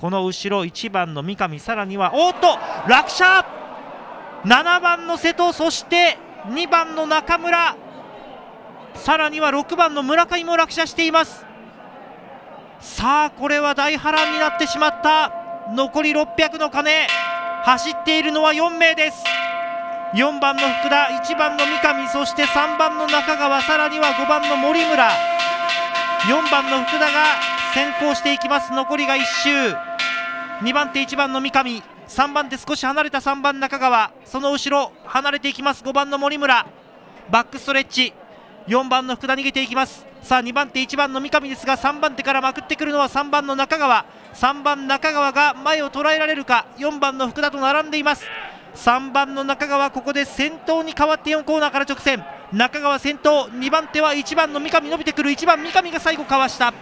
この後ろ1番の三上さらにはおっと落車。7番の瀬戸そして2番の中村。さらには6番の村上も落車しています。さあこれは大波乱になってしまった。残り600の鐘。走っているのは4名です。4番の福田1番の三上そして3番の中川さらには5番の森村。4番の福田が先行していきます。残りが1周。2番手1番の三上3番手少し離れた3番中川その後ろ離れていきます5番の森村。バックストレッチ。4番の福田逃げていきます。さあ2番手1番の三上ですが3番手からまくってくるのは3番の中川。3番中川が前を捉えられるか4番の福田と並んでいます。3番の中川ここで先頭に変わって4コーナーから直線。中川先頭2番手は1番の三上伸びてくる。1番三上が最後かわした。